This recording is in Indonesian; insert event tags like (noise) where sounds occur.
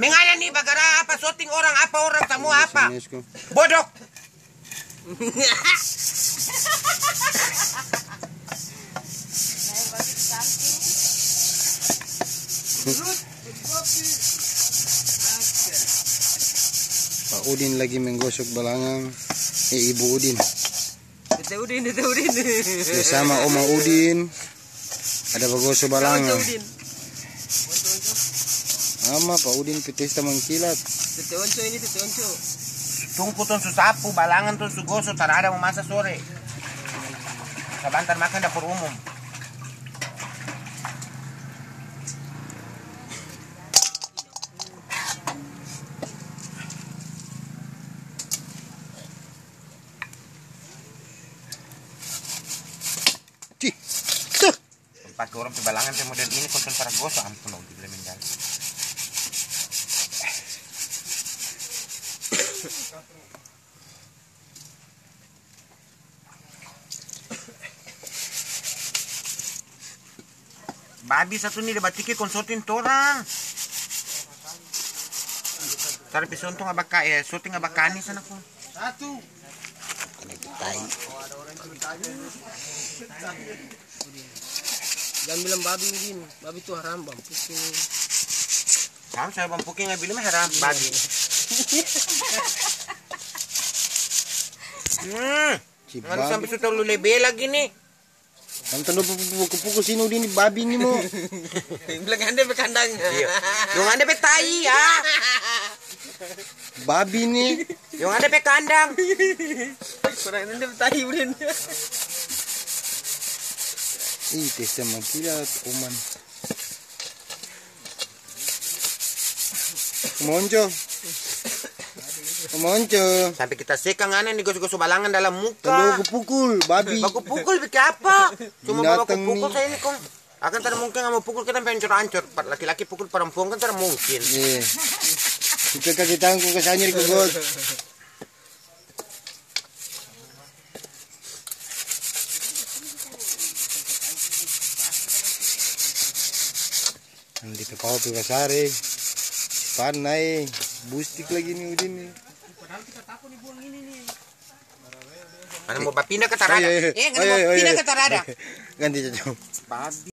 Mengalah nih bagara apa syuting orang apa orang semua apa? Bodok. Pak Udin lagi menggosok balangang. Eh, Ibu Udin. Tete Udin, Tete Udin. Bersama Oma Udin. Ada bagosok balangang. Udin. Ama Pak Udin pitesta mengkilat. Tete Onco ini Tete Onco. Tungku tuh susapu, balangan tuh sugoso, tar ada mau masa sore. Sabantar makan dapur umum. Cih. Ke orang balangan teh model ini konten para gosok ampun lo di Babi satu nih debat tiki konsultin torang. Tara pisontong abaka eh syuting abakani sana ko. Tai. Jangan bilang babi Udin. Babi itu haram bang. Pusing. Kamu saya bang puking nggak bilang haram babi. Hmm, Si Ano sampai sudah lu lebe lagi nih? Ang tanda pupukul sino din ni babi ni mo. (laughs) bilang anda berkandang. Iya. (laughs) Yung ada pe tai ya. Babi ni. Yung ada pe kandang. Kurang anda bertahi Udin. Ih, testa mengkilat. Uman. Kumonjo. Kumonjo. Sampai kita sekang aneh nih gosok-gosok balangan dalam muka. ko pukul. Babi. Baku pukul bikin apa? Cuma bawa Binatang pukul saya ini kong. Akan tak mungkin mau pukul kita pencur-ancur. Laki-laki pukul perempuan kan tak mungkin. Eh. Kita kasih tahu ko kasanya ko god. Hindi pa kau pa kasari. Panay. Bustik lagi ni Udin ni. Ano mo ba pindah ke tarada? Ay, ay, ay. Eh, ano Ay, mo ay, ay, pindah ay. ke tarada? (laughs) Ganti siya. Babi.